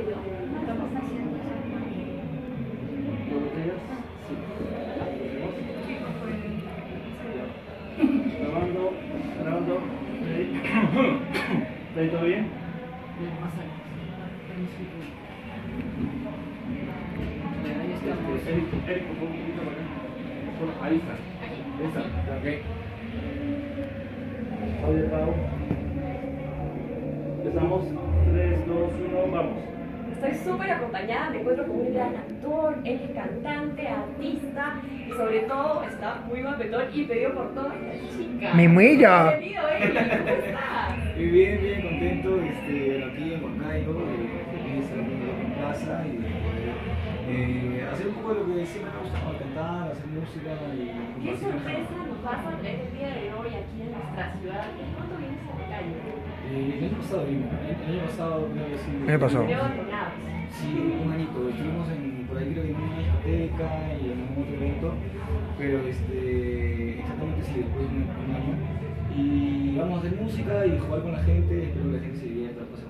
¿Dos botellas? Sí. Grabando. ¿Está ahí todo bien? Estamos. Este, acá. Bueno, ahí está. Ok. Pau. Empezamos. 3, 2, 1, vamos. Estoy súper acompañada, me encuentro con un gran actor, él es cantante, artista y sobre todo está muy guapetón y pedido por todas las chicas. Mi muilla. Bienvenido, Eli, ¿cómo estás? Muy bien, bien contento este, aquí en Huancayo, eh, feliz de estar en plaza y de poder eh, hacer un poco de lo que siempre me gusta, cantar, hacer música y ¿Qué la sorpresa vas a el día de hoy aquí en nuestra ciudad? ¿Cuándo vienes a Huancayo? Eh, el año pasado vino, el año pasado creo que sí. El año pasado. Creo que nada. Sí, un añito, estuvimos en, por ahí creo que en una discoteca y en algún otro evento, pero este, exactamente sí, después de un, un año. Y vamos a hacer música y jugar con la gente, espero que la gente se divierta, pase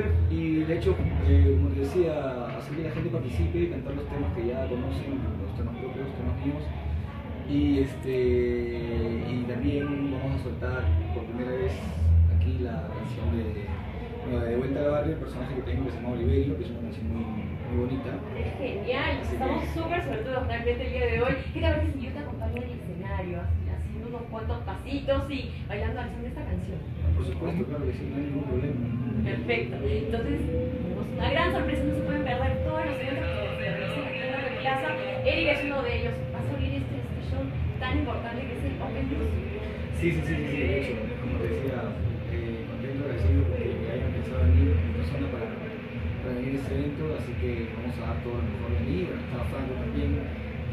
cover y de hecho, eh, como te decía, hacer que la gente participe, cantar los temas que ya conocen, los temas propios, los temas míos. Y, este, y también vamos a soltar por primera vez aquí la canción de, bueno, de Vuelta al Barrio, el personaje que tengo que se llama Oliverio, que es una canción muy, muy bonita. Es genial, estamos súper suertudos realmente el día de hoy. ¿Qué parece si yo te acompaño en el escenario, así, unos cuantos pasitos y bailando al son de esta canción? Por supuesto, claro que sí, no hay ningún problema. Perfecto. Entonces, tenemos una gran sorpresa, no se pueden perder todos los eventos que se realizan aquí en la Plaza. Eric es uno de ellos. Va a salir este, este show tan importante que es el Open Blues. Sí, sí, sí, sí, sí, de hecho, como te decía, eh, contento, agradecido porque me hayan pensado en mí en persona para, para venir a este evento, así que vamos a dar todo lo mejor de mí. Bueno, está Franco también,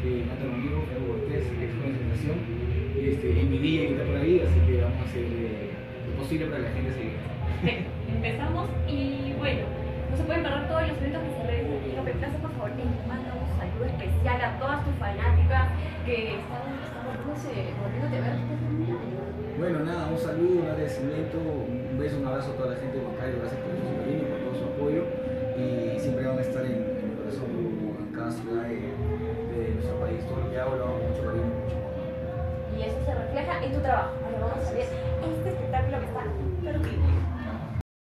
que canta conmigo, Franco Cortés, que es una sensación, y este, y mi día que está por ahí, así que vamos a hacer eh, lo posible para que la gente se. Perfecto. Empezamos y bueno, no se pueden perder todos los eventos que se realizan aquí en Open Plaza. Por favor, te manda un saludo especial a todas tus fanáticas que están, están volviéndose, volviéndote a ver. Bueno, nada, un saludo, un agradecimiento, un beso, un abrazo a toda la gente se refleja en tu trabajo. Ahora vamos a ver este espectáculo que está pero